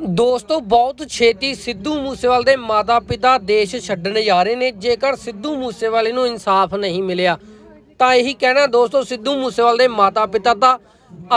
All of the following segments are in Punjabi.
ਦੋਸਤੋ, ਬਹੁਤ ਛੇਤੀ ਸਿੱਧੂ ਮੂਸੇਵਾਲ ਦੇ ਮਾਤਾ-ਪਿਤਾ ਦੇਸ਼ ਛੱਡਣ ਜਾ ਰਹੇ ਨੇ। ਜੇਕਰ ਸਿੱਧੂ ਮੂਸੇਵਾਲੇ ਨੂੰ ਇਨਸਾਫ ਨਹੀਂ ਮਿਲਿਆ, ਤਾਂ ਇਹੀ ਕਹਿਣਾ ਦੋਸਤੋ, ਸਿੱਧੂ ਮੂਸੇਵਾਲ ਦੇ ਮਾਤਾ-ਪਿਤਾ ਦਾ।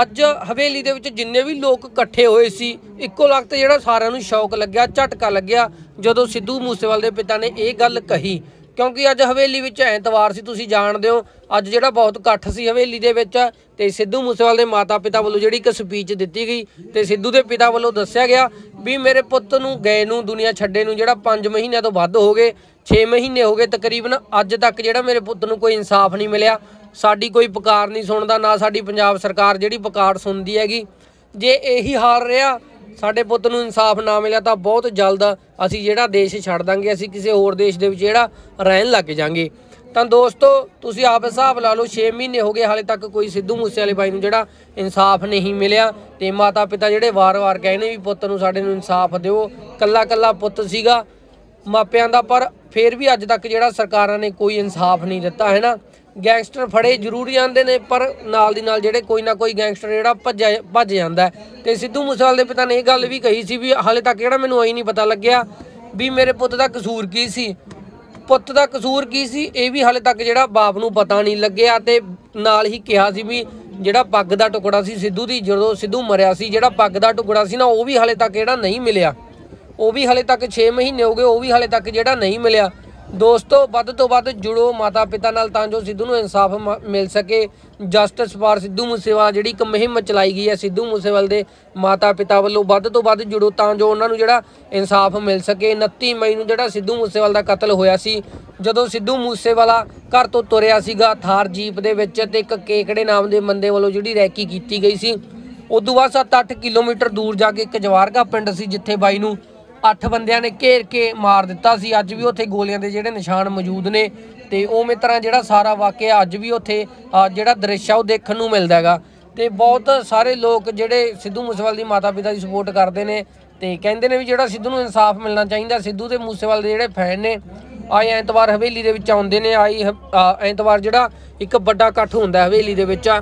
ਅੱਜ ਹਵੇਲੀ ਦੇ ਵਿੱਚ ਜਿੰਨੇ ਵੀ ਲੋਕ ਇਕੱਠੇ ਹੋਏ ਸੀ, ਇੱਕੋ ਲਗਤ ਜਿਹੜਾ ਸਾਰਿਆਂ ਨੂੰ ਸ਼ੌਕ ਲੱਗਿਆ, ਝਟਕਾ ਲੱਗਿਆ, ਜਦੋਂ ਸਿੱਧੂ ਮੂਸੇਵਾਲ ਦੇ ਪਿਤਾ ਨੇ ਇਹ ਗੱਲ ਕਹੀ। ਕਿਉਂਕਿ ਅੱਜ ਹਵੇਲੀ ਵਿੱਚ ਐਤਵਾਰ ਸੀ, ਤੁਸੀਂ ਜਾਣਦੇ ਹੋ। ਅੱਜ ਜਿਹੜਾ ਬਹੁਤ ਇਕੱਠ ਸੀ ਹਵੇਲੀ ਦੇ ਵਿੱਚ ਤੇ ਸਿੱਧੂ ਮੂਸੇਵਾਲ ਦੇ ਮਾਤਾ-ਪਿਤਾ ਵੱਲੋਂ ਜਿਹੜੀ ਇੱਕ ਸਪੀਚ ਦਿੱਤੀ ਗਈ ਤੇ ਸਿੱਧੂ ਦੇ ਪਿਤਾ ਵੱਲੋਂ ਦੱਸਿਆ ਗਿਆ ਵੀ ਮੇਰੇ ਪੁੱਤ ਨੂੰ, ਗਏ ਨੂੰ, ਦੁਨੀਆ ਛੱਡੇ ਨੂੰ ਜਿਹੜਾ 5 ਮਹੀਨਿਆਂ ਤੋਂ ਵੱਧ ਹੋ ਗਏ 6 ਮਹੀਨੇ ਹੋ ਗਏ, ਤਕਰੀਬਨ ਅੱਜ ਤੱਕ ਜਿਹੜਾ ਮੇਰੇ ਪੁੱਤ ਨੂੰ ਕੋਈ ਇਨਸਾਫ ਨਹੀਂ ਮਿਲਿਆ। ਸਾਡੀ ਕੋਈ ਪੁਕਾਰ ਨਹੀਂ ਸੁਣਦਾ, ਨਾ ਸਾਡੀ ਪੰਜਾਬ ਸਰਕਾਰ ਜਿਹੜੀ ਪੁਕਾਰ ਸੁਣਦੀ ਹੈਗੀ। ਜੇ ਇਹੀ ਹਾਲ ਰਿਹਾ ਸਾਡੇ ਪੁੱਤ ਨੂੰ ਇਨਸਾਫ ਨਾ ਮਿਲਿਆ ਤਾਂ ਬਹੁਤ ਜਲਦ ਅਸੀਂ ਜਿਹੜਾ ਦੇਸ਼ ਛੱਡ ਦਾਂਗੇ, ਅਸੀਂ ਕਿਸੇ ਹੋਰ ਦੇਸ਼ ਦੇ ਵਿੱਚ ਜਿਹੜਾ ਰਹਿਣ ਲੱਗ ਜਾਾਂਗੇ। ਤਾਂ ਦੋਸਤੋ, ਤੁਸੀਂ ਆਪ ਹਿਸਾਬ ਲਾ ਲਓ 6 ਮਹੀਨੇ ਹੋ ਗਏ, ਹਾਲੇ ਤੱਕ ਕੋਈ ਸਿੱਧੂ ਮੂਸੇਵਾਲੇ ਬਾਈ ਨੂੰ ਜਿਹੜਾ ਇਨਸਾਫ ਨਹੀਂ ਮਿਲਿਆ। ਤੇ ਮਾਤਾ ਪਿਤਾ ਜਿਹੜੇ ਵਾਰ-ਵਾਰ ਕਹਿੰਦੇ ਵੀ ਪੁੱਤ ਨੂੰ ਸਾਡੇ ਨੂੰ ਇਨਸਾਫ ਦਿਓ। ਕੱਲਾ-ਕੱਲਾ ਪੁੱਤ ਸੀਗਾ, ਮਾਪਿਆਂ ਦਾ, ਪਰ ਫਿਰ ਵੀ ਅੱਜ ਤੱਕ ਜਿਹੜਾ ਸਰਕਾਰਾਂ ਨੇ ਕੋਈ ਇਨਸਾਫ ਨਹੀਂ ਦਿੱਤਾ, ਹੈ ਨਾ? ਗੈਂਗਸਟਰ ਫੜੇ ਜ਼ਰੂਰ ਜਾਂਦੇ ਨੇ, ਪਰ ਨਾਲ ਦੀ ਨਾਲ ਜਿਹੜੇ ਕੋਈ ਨਾ ਕੋਈ ਗੈਂਗਸਟਰ ਜਿਹੜਾ ਭੱਜ ਭੱਜ ਜਾਂਦਾ ਹੈ। ਤੇ ਸਿੱਧੂ ਮੂਸੇਵਾਲ ਦੇ ਪਿਤਾ ਨੇ ਇਹ ਗੱਲ ਵੀ ਕਹੀ ਸੀ ਵੀ ਹਾਲੇ ਤੱਕ ਜਿਹੜਾ ਮੈਨੂੰ ਆਈ ਨਹੀਂ ਪਤਾ ਲੱਗਿਆ ਵੀ ਮੇਰੇ ਪੁੱਤ ਦਾ ਕਸੂਰ ਕੀ ਸੀ। ਪੁੱਤ ਦਾ ਕਸੂਰ ਕੀ ਸੀ, ਇਹ ਵੀ ਹਾਲੇ ਤੱਕ ਜਿਹੜਾ ਬਾਪ ਨੂੰ ਪਤਾ ਨਹੀਂ ਲੱਗਿਆ ਤੇ ਨਾਲ ਹੀ ਕਿਹਾ ਸੀ ਵੀ ਜਿਹੜਾ ਪੱਗ ਦਾ ਟੁਕੜਾ ਸੀ ਸਿੱਧੂ ਦੀ, ਜਦੋਂ ਸਿੱਧੂ ਮਰਿਆ ਸੀ, ਜਿਹੜਾ ਪੱਗ ਦਾ ਟੁਕੜਾ ਸੀ ਨਾ, ਉਹ ਵੀ ਹਾਲੇ ਤੱਕ ਜਿਹੜਾ ਨਹੀਂ ਮਿਲਿਆ। ਉਹ ਵੀ ਹਾਲੇ ਤੱਕ 6 ਮਹੀਨੇ ਹੋ ਗਏ, ਉਹ ਵੀ ਹਾਲੇ ਤੱਕ ਜਿਹੜਾ ਨਹੀਂ ਮਿਲਿਆ। ਦੋਸਤੋ, ਵੱਧ ਤੋਂ ਵੱਧ ਜੁੜੋ ਮਾਤਾ ਪਿਤਾ ਨਾਲ ਤਾਂ ਜੋ ਸਿੱਧੂ ਨੂੰ ਇਨਸਾਫ ਮ- ਮਿਲ ਸਕੇ। ਜਸਟਿਸ ਫਾਰ ਸਿੱਧੂ ਮੂਸੇਵਾਲਾ ਜਿਹੜੀ ਇੱਕ ਮੁਹਿੰਮ ਚਲਾਈ ਗਈ ਹੈ ਸਿੱਧੂ ਮੂਸੇਵਾਲ ਦੇ ਮਾਤਾ ਪਿਤਾ ਵੱਲੋਂ ਵੱਧ ਤੋਂ ਵੱਧ ਜੁੜੋ ਤਾਂ ਜੋ ਉਹਨਾਂ ਨੂੰ ਜਿਹੜਾ ਇਨਸਾਫ ਮਿਲ ਸਕੇ। 29 ਮਈ ਨੂੰ ਜਿਹੜਾ ਸਿੱਧੂ ਮੂਸੇਵਾਲ ਦਾ ਕਤਲ ਹੋਇਆ ਸੀ, ਜਦੋਂ ਸਿੱਧੂ ਮੂਸੇਵਾਲਾ ਘਰ ਤੋਂ ਤੁਰਿਆ ਸੀਗਾ ਥਾਰ ਜੀਪ ਦੇ ਵਿੱਚ ਤੇ ਇੱਕ ਕੇਕੜੇ ਨਾਮ ਦੇ ਬੰਦੇ ਵੱਲੋਂ ਜਿਹੜੀ ਰੈਕੀ ਕੀਤੀ ਗਈ ਸੀ। ਉਦੋਂ ਬਾਅਦ 7-8 ਕਿਲੋਮੀਟਰ ਦੂਰ ਜਾ ਕੇ ਇੱਕ ਜਵਾਰਗਾ ਪਿੰਡ ਸੀ ਜਿੱਥੇ ਬਾਈ ਨੂੰ ਅੱਠ ਬੰਦਿਆਂ ਨੇ ਘੇਰ ਕੇ ਮਾਰ ਦਿੱਤਾ ਸੀ। ਅੱਜ ਵੀ ਉੱਥੇ ਗੋਲੀਆਂ ਦੇ ਜਿਹੜੇ ਨਿਸ਼ਾਨ ਮੌਜੂਦ ਨੇ ਤੇ ਉਵੇਂ ਤਰ੍ਹਾਂ ਜਿਹੜਾ ਸਾਰਾ ਵਾਕਿਆ ਅੱਜ ਵੀ ਉੱਥੇ ਜਿਹੜਾ ਦ੍ਰਿਸ਼ ਆ ਉਹ ਦੇਖਣ ਨੂੰ ਮਿਲਦਾ ਹੈਗਾ। ਤੇ ਬਹੁਤ ਸਾਰੇ ਲੋਕ ਜਿਹੜੇ ਸਿੱਧੂ ਮੂਸੇਵਾਲ ਦੀ ਮਾਤਾ ਪਿਤਾ ਦੀ ਸਪੋਰਟ ਕਰਦੇ ਨੇ ਤੇ ਕਹਿੰਦੇ ਨੇ ਵੀ ਜਿਹੜਾ ਸਿੱਧੂ ਨੂੰ ਇਨਸਾਫ ਮਿਲਣਾ ਚਾਹੀਦਾ, ਸਿੱਧੂ ਤੇ ਮੂਸੇਵਾਲ ਦੇ ਜਿਹੜੇ ਫੈਨ ਨੇ, ਆਏ ਐਤਵਾਰ ਹਵੇਲੀ ਦੇ ਵਿੱਚ ਆਉਂਦੇ ਨੇ, ਆਈ ਐਤਵਾਰ ਜਿਹੜਾ ਇੱਕ ਵੱਡਾ ਇਕੱਠ ਹੁੰਦਾ ਹਵੇਲੀ ਦੇ ਵਿੱਚ। ਆ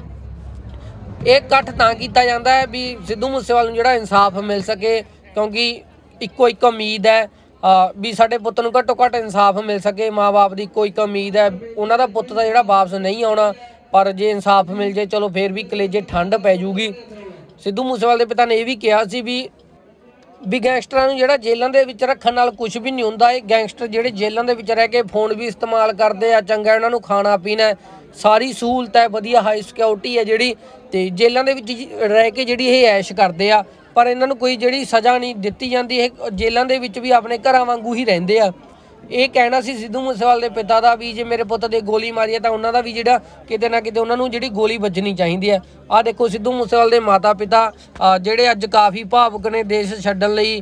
ਇਹ ਇਕੱਠ ਤਾਂ ਕੀਤਾ ਜਾਂਦਾ ਹੈ ਵੀ ਸਿੱਧੂ ਮੂਸੇਵਾਲ ਨੂੰ ਜਿਹੜਾ ਇਨਸਾਫ ਮਿਲ ਸਕੇ, ਕਿਉਂਕਿ ਇੱਕੋ ਇੱਕ ਉਮੀਦ ਹੈ ਵੀ ਸਾਡੇ ਪੁੱਤ ਨੂੰ ਘੱਟੋ ਘੱਟ ਇਨਸਾਫ ਮਿਲ ਸਕੇ ਮਾਪੇ ਦੀ ਕੋਈ ਇੱਕ ਉਮੀਦ ਹੈ, ਉਹਨਾਂ ਦਾ ਪੁੱਤ ਦਾ ਜਿਹੜਾ ਵਾਪਸ ਨਹੀਂ ਆਉਣਾ, ਪਰ ਜੇ ਇਨਸਾਫ ਮਿਲ ਜੇ, ਚਲੋ ਫੇਰ ਵੀ ਕਲੇਜੇ ਠੰਡ ਪੈ ਜੂਗੀ। ਸਿੱਧੂ ਮੂਸੇਵਾਲ ਦੇ ਪਿਤਾ ਨੇ ਇਹ ਵੀ ਕਿਹਾ ਸੀ ਵੀ ਵੀ ਗੈਂਗਸਟਰਾਂ ਨੂੰ ਜਿਹੜਾ ਜੇਲ੍ਹਾਂ ਦੇ ਵਿੱਚ ਰੱਖਣ ਨਾਲ ਕੁਝ ਵੀ ਨਹੀਂ ਹੁੰਦਾ, ਇਹ ਗੈਂਗਸਟਰ ਜਿਹੜੇ ਜੇਲ੍ਹਾਂ ਦੇ ਵਿੱਚ ਰਹਿ ਕੇ ਫੋਨ ਵੀ ਇਸਤੇਮਾਲ ਕਰਦੇ ਆ, ਚੰਗਾ ਉਹਨਾਂ ਨੂੰ ਖਾਣਾ ਪੀਣਾ ਸਾਰੀ ਸਹੂਲਤ ਹੈ, ਵਧੀਆ ਹਾਈ ਸਿਕਿਉਰਿਟੀ ਹੈ ਜਿਹੜੀ, ਤੇ ਜੇਲ੍ਹਾਂ ਦੇ ਵਿੱਚ ਰਹਿ ਕੇ ਜਿਹੜੀ ਇਹ ਐਸ਼ ਕਰਦੇ ਆ ਪਰ ਇਹਨਾਂ ਨੂੰ ਕੋਈ ਜਿਹੜੀ ਸਜ਼ਾ ਨਹੀਂ ਦਿੱਤੀ ਜਾਂਦੀ, ਇਹ ਜੇਲ੍ਹਾਂ ਦੇ ਵਿੱਚ ਵੀ ਆਪਣੇ ਘਰਾਂ ਵਾਂਗੂ ਹੀ ਰਹਿੰਦੇ ਆ। ਇਹ ਕਹਿਣਾ ਸੀ ਸਿੱਧੂ ਮੂਸੇਵਾਲ ਦੇ ਪਿਤਾ ਦਾ ਵੀ ਜੇ ਮੇਰੇ ਪੁੱਤ ਦੇ ਗੋਲੀ ਮਾਰੀ ਹੈ ਤਾਂ ਉਹਨਾਂ ਦਾ ਵੀ ਜਿਹੜਾ ਕਿਤੇ ਨਾ ਕਿਤੇ ਉਹਨਾਂ ਨੂੰ ਜਿਹੜੀ ਗੋਲੀ ਵੱਜਣੀ ਚਾਹੀਦੀ ਹੈ। ਆਹ ਦੇਖੋ ਸਿੱਧੂ ਮੂਸੇਵਾਲ ਦੇ ਮਾਤਾ ਪਿਤਾ ਜਿਹੜੇ ਅੱਜ ਕਾਫੀ ਭਾਵੁਕ ਨੇ ਦੇਸ਼ ਛੱਡਣ ਲਈ,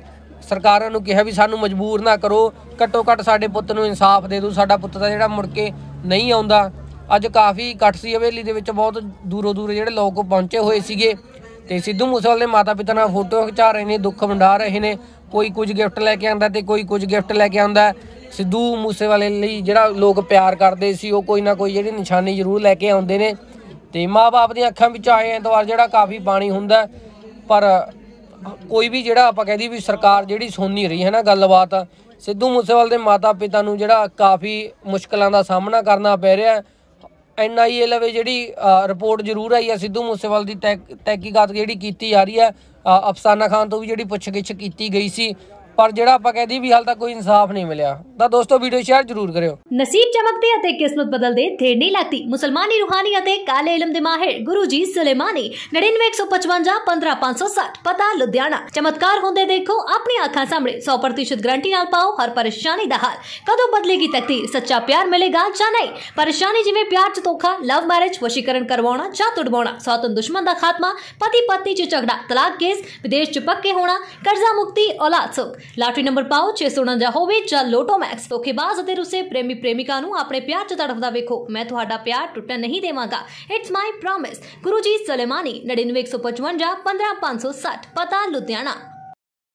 ਸਰਕਾਰਾਂ ਨੂੰ ਕਿਹਾ ਵੀ ਸਾਨੂੰ ਮਜਬੂਰ ਨਾ ਕਰੋ, ਘੱਟੋ ਘੱਟ ਸਾਡੇ ਪੁੱਤ ਨੂੰ ਇਨਸਾਫ ਦੇ ਦਿਓ, ਸਾਡਾ ਪੁੱਤ ਦਾ ਜਿਹੜਾ ਮੁੜ ਕੇ ਨਹੀਂ ਆਉਂਦਾ। ਅੱਜ ਕਾਫੀ ਇਕੱਠ ਸੀ ਹਵੇਲੀ ਦੇ ਵਿੱਚ, ਬਹੁਤ ਦੂਰੋਂ ਦੂਰ ਜਿਹੜੇ ਲੋਕ ਪਹੁੰਚੇ ਹੋਏ ਸੀਗੇ। ਤੇ ਸਿੱਧੂ ਮੂਸੇਵਾਲੇ ਦੇ ਮਾਤਾ ਪਿਤਾ ਨਾਲ ਫੋਟੋ ਖਿਚਾ ਰਹੇ ਨੇ, ਦੁੱਖ ਵੰਡਾ ਰਹੇ ਨੇ। ਕੋਈ ਕੁਝ ਗਿਫਟ ਲੈ ਕੇ ਆਂਦਾ ਤੇ ਕੋਈ ਕੁਝ ਗਿਫਟ ਲੈ ਕੇ ਆਂਦਾ ਸਿੱਧੂ ਮੂਸੇਵਾਲੇ ਲਈ ਜਿਹੜਾ ਲੋਕ ਪਿਆਰ ਕਰਦੇ ਸੀ, ਉਹ ਕੋਈ ਨਾ ਕੋਈ ਜਿਹੜੀ ਨਿਸ਼ਾਨੀ ਜ਼ਰੂਰ ਲੈ ਕੇ ਆਉਂਦੇ ਨੇ। ਤੇ ਮਾਪੇ ਦੀਆਂ ਅੱਖਾਂ ਵਿੱਚ ਆਏ ਐਤਵਾਰ ਜਿਹੜਾ ਕਾਫੀ ਪਾਣੀ ਹੁੰਦਾ ਪਰ ਕੋਈ ਵੀ ਜਿਹੜਾ ਆਪਾਂ ਕਹਦੀ ਵੀ ਸਰਕਾਰ ਜਿਹੜੀ ਸੋਨੀ ਰਹੀ ਹੈ ਨਾ ਗੱਲਬਾਤ। ਸਿੱਧੂ ਮੂਸੇਵਾਲ ਦੇ ਮਾਤਾ ਪਿਤਾ ਨੂੰ ਜਿਹੜਾ ਕਾਫੀ ਮੁਸ਼ਕਲਾਂ ਦਾ ਸਾਹਮਣਾ ਕਰਨਾ ਪੈ ਰਿਹਾ ਹੈ। ਐਨਆਈਏ ਲਵੇ ਜਿਹੜੀ ਰਿਪੋਰਟ ਜ਼ਰੂਰ ਆਈ ਹੈ ਸਿੱਧੂ ਮੂਸੇਵਾਲ ਦੀ ਤਹਿ- ਤਹਿਕੀਕਾਤ ਜਿਹੜੀ ਕੀਤੀ ਜਾ ਰਹੀ ਹੈ। ਅਫਸਾਨਾ ਖਾਨ ਤੋਂ ਵੀ ਜਿਹੜੀ ਪੁੱਛਗਿੱਛ ਕੀਤੀ ਗਈ ਸੀ। ਪਰ ਜਿਹੜਾ ਆਪਾਂ ਕਹਦੀ ਵੀ ਹਾਲ ਤੱਕ ਕੋਈ ਇਨਸਾਫ ਨਹੀਂ ਮਿਲਿਆ, ਤਾਂ ਦੋਸਤੋ ਵੀਡੀਓ ਸ਼ੇਅਰ ਜ਼ਰੂਰ ਕਰਿਓ। ਨਸੀਬ ਚਮਕਦੇ ਅਤੇ ਕਿਸਮਤ ਬਦਲਦੇ ਥੇੜ ਨਹੀਂ ਲੱਗਦੀ। ਮੁਸਲਮਾਨੀ ਰੂਹਾਨੀ ਅਤੇ ਕਾਲੇ ਇਲਮ ਦੇ ਮਾਹਿਰ ਗੁਰੂ ਜੀ ਸੁਲੇਮਾਨੀ 99155 15560 ਪਤਾ, ਲੁਧਿਆਣਾ। ਚਮਤਕਾਰ ਹੁੰਦੇ ਦੇਖੋ ਆਪਣੀ ਅੱਖਾਂ ਸਾਹਮਣੇ। 100% ਗਾਰੰਟੀ ਨਾਲ ਪਾਓ, ਹਰ ਪਰੇਸ਼ਾਨੀ ਦਾ ਹੱਲ। ਕਦੋਂ ਬਦਲੇਗੀ ਤਕਦੀਰ? ਸੱਚਾ ਪਿਆਰ ਮਿਲੇਗਾ ਜਾਂ ਨਹੀਂ? ਪਰੇਸ਼ਾਨੀ ਜਿਵੇਂ ਪਿਆਰ ਚ ਧੋਖਾ ਲਵ ਮੈਰਿਜ ਵਸ਼ੀਕਰਨ ਕਰਵਾਉਣਾ ਜਾਂ ਤੁੜਵਾਉਣਾ। ਸੌਤਨ ਦੁਸ਼ਮਣ ਦਾ ਖਾਤਮਾ ਪਤੀ ਪਤਨੀ ਚ ਝਗੜਾ, ਤਲਾਕ ਕੇਸ, ਵਿਦੇਸ਼ ਚ ਪੱਕੇ ਹੋਣਾ, ਕਰਜ਼ਾ ਮੁਕਤੀ, ਔਲਾਦ ਸੁਖ। ਲਾਟਰੀ ਨੰਬਰ ਪਾਓ 649 ਹੋਵੇ ਜਾਂ ਲੋਟੋ ਮੈਕਸ ਧੋਖੇਬਾਜ਼ ਅਤੇ ਰੁੱਸੇ ਪ੍ਰੇਮੀ ਪ੍ਰੇਮਿਕਾ ਨੂੰ ਆਪਣੇ ਪਿਆਰ ਚ ਤੜਫਦਾ ਵੇਖੋ ਮੈਂ ਤੁਹਾਡਾ ਪਿਆਰ ਟੁੱਟਣ ਨਹੀਂ ਦੇਵਾਂਗਾ it's my promise Guru ji Soleimani 99155 15560 ਪਤਾ ਲੁਧਿਆਣਾ